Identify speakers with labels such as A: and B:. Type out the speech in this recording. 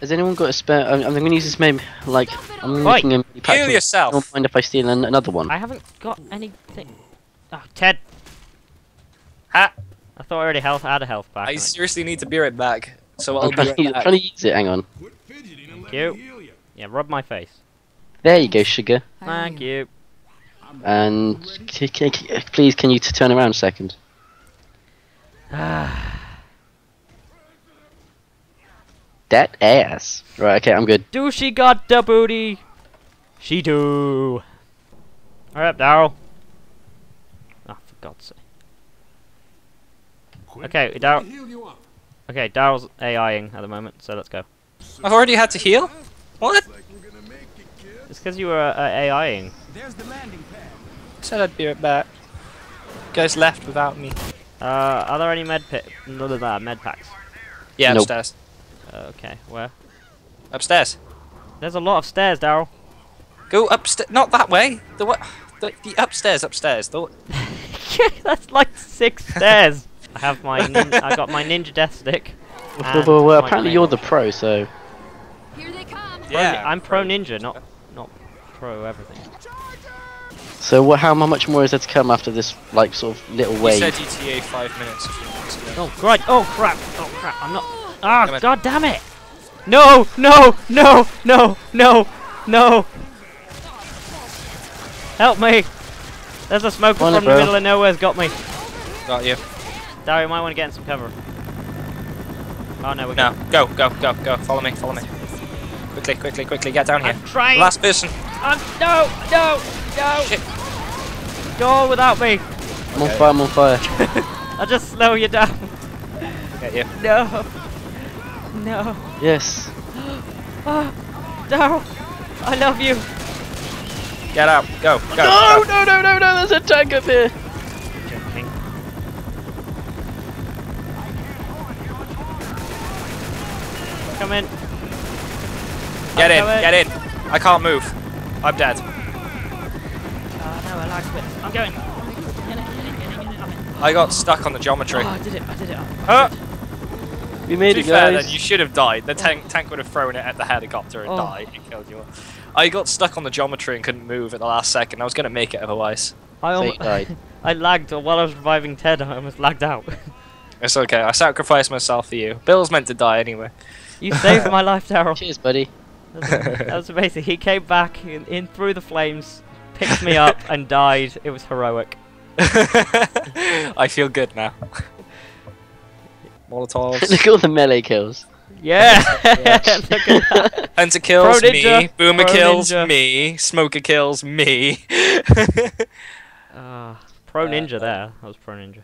A: Has anyone got a spare? I'm, I'm going to use this maybe like I'm
B: Right.
A: making a mini pack.
C: Heal
A: for-
C: yourself.
A: Don't mind if I steal an, another one.
B: I haven't got anything. Oh, Ted.
C: Ha!
B: I thought I already health had a health back.
C: I seriously need to be right back. So I'll
A: I'm
C: be
A: trying,
C: right
A: to, I'm
C: back.
A: trying to use it. Hang on.
B: Thank you. Yeah, rub my face.
A: There you go, sugar.
B: Thank you.
A: And c- c- c- please, can you t- turn around a second? Ah. That ass. Right. Okay, I'm good.
B: do she got the booty? She do. Alright, Darrell. Oh, for God's sake. Okay, Darrell. Okay, Darrell's AIing at the moment, so let's go.
C: I've already had to heal? What?
B: It's because you were uh, AIing.
C: said I'd be right back. You guys left without me.
B: Uh, are there any med pit, none of that med packs?
C: Yeah,
A: Nope.
C: upstairs.
B: Okay, where?
C: Upstairs.
B: There's a lot of stairs, Darrell.
C: Go upstairs. Not that way. The what? The, the upstairs, upstairs. The,
B: That's like six stairs. I have my, nin- I got my ninja death stick.
A: Well, well, well, apparently you're the pro, so
D: Here they come.
B: Pro
C: yeah.
B: I'm pro ninja, not not pro everything.
A: so what? How much more is there to come after this, like, sort of little
C: You
A: wave?
C: said GTA five minutes a few minutes ago.
B: Oh great. Oh crap! Oh crap! I'm not. Ah!
C: Come on.
B: God damn it! No! No! No! No! No! No! Help me! There's a smoker
A: Come on,
B: from the middle of nowhere's got me.
C: Got you.
B: Dario, you might want to get in some cover. Oh no, we're
C: No, go, go, go, go. Follow me, follow me. Quickly, quickly, quickly. Get down here.
B: I'm trying.
C: Last person.
B: I'm, no! No! No!
C: Shit.
B: Go without me!
A: I'm on fire. I'm on fire.
B: I'll just slow you down.
C: Get you.
B: No! No!
A: yes.
B: Ah! Darrell! I love you!
C: Get out. Go, go.
A: No,
C: go.
A: no, no, no, no! There's a tank up here.
B: Joking. Come in.
C: Get in,
B: coming.
C: get in. I can't move. I'm dead.
B: Oh no, I like it. I'm going. I'm.
C: I got stuck on the geometry.
B: Oh, I did it, I did it.
C: Huh?
A: We
C: To be
A: it,
C: fair,
A: guys.
C: then you should have died. The tank tank would have thrown it at the helicopter and
B: Oh.
C: died. It killed you. I got stuck on the geometry and couldn't move at the last second. I was gonna make it otherwise.
B: I, almost,
A: died.
B: I lagged while I was reviving Ted. I almost lagged out.
C: It's okay. I sacrificed myself for you. Bill's meant to die anyway.
B: you saved my life, Darrell.
A: Cheers, buddy.
B: That was amazing. He came back in, in through the flames, picked me up, and died. It was heroic.
C: I feel good now. Molotovs.
A: Look at all the melee kills.
B: Yeah. Look at that.
C: Hunter kills
B: Pro
C: me.
B: ninja,
C: Boomer
B: pro
C: kills
B: ninja.
C: me. Smoker kills me.
B: Ah, pro ninja there. That was pro ninja.